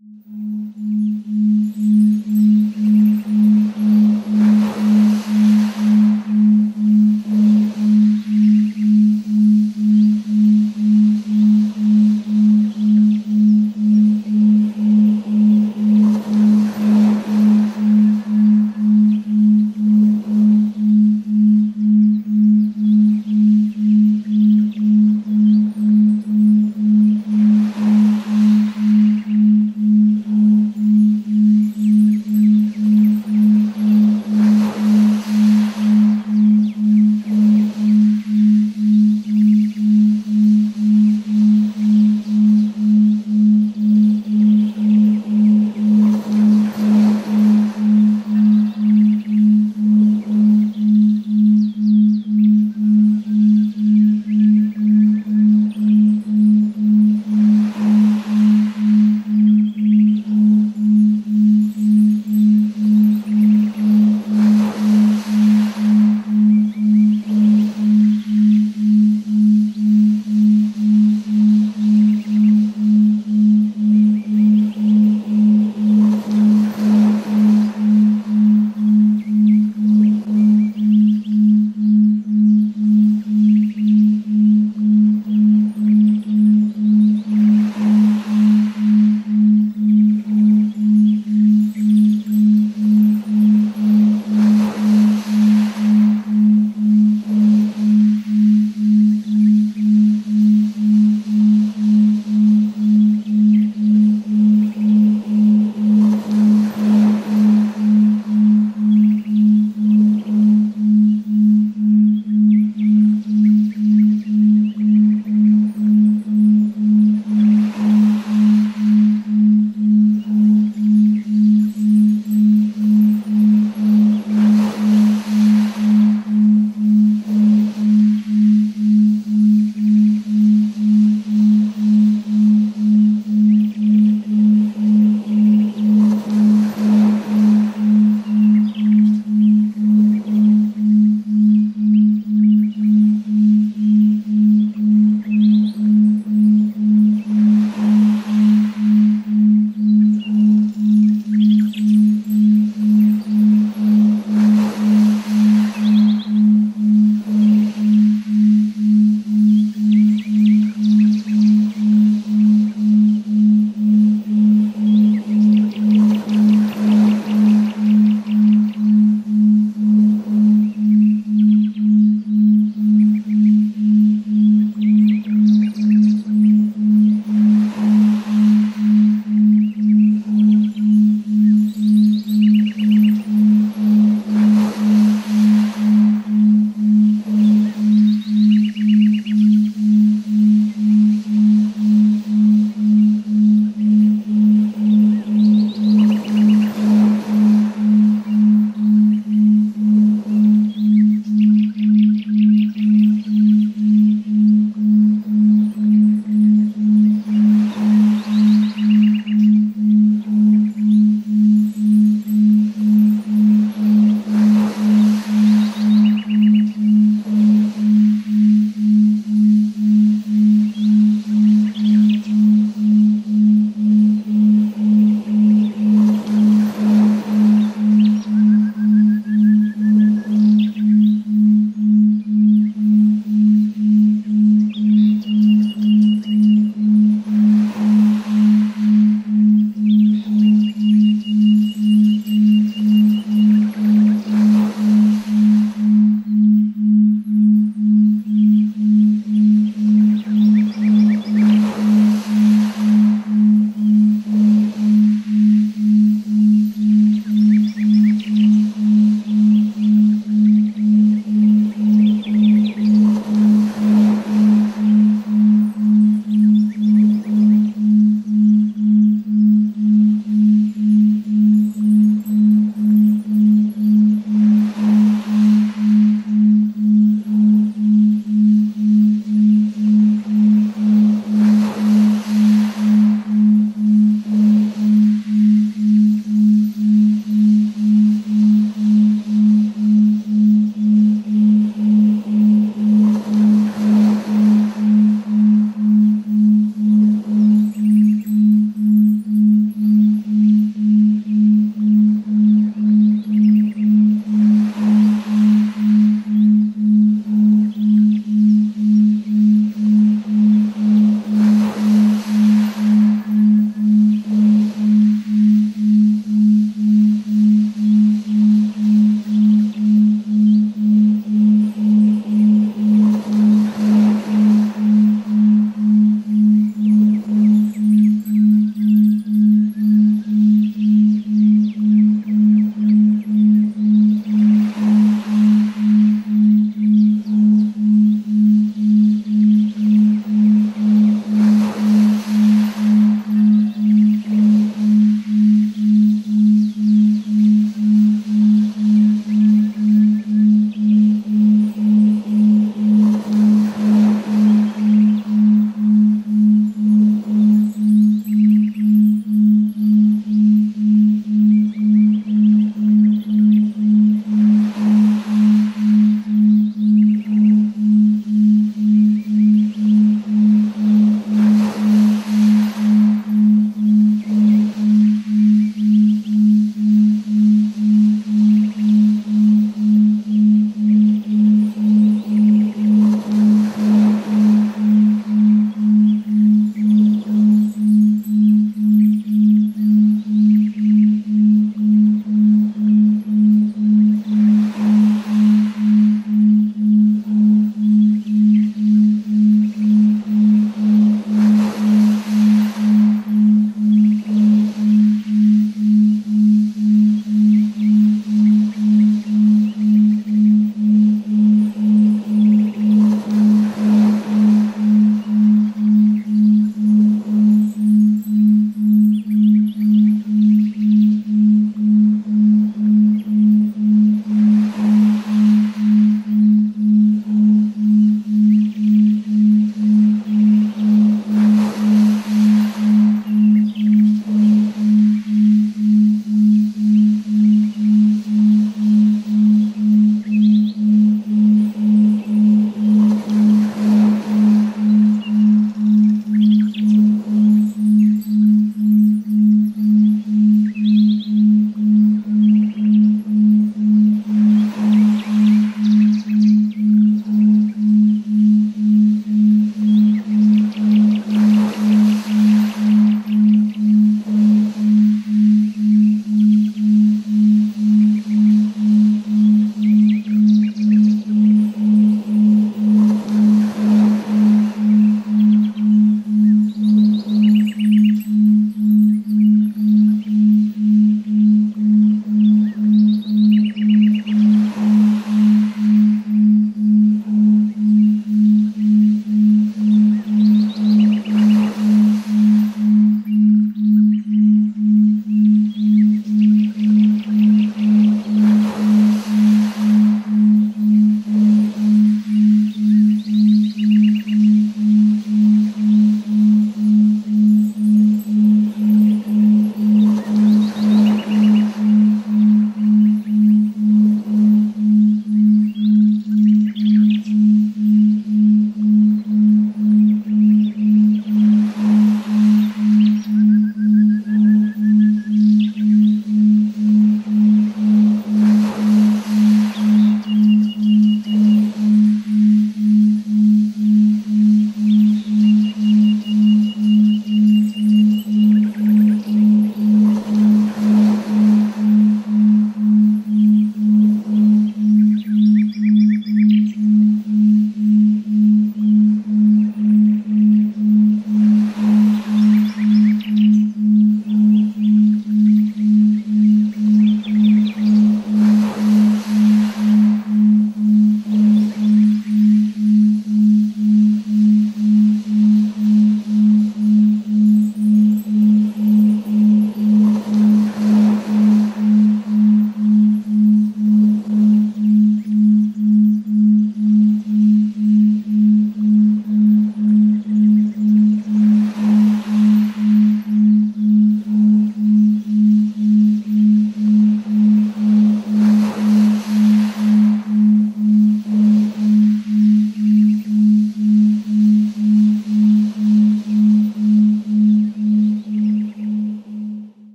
Mm-hmm.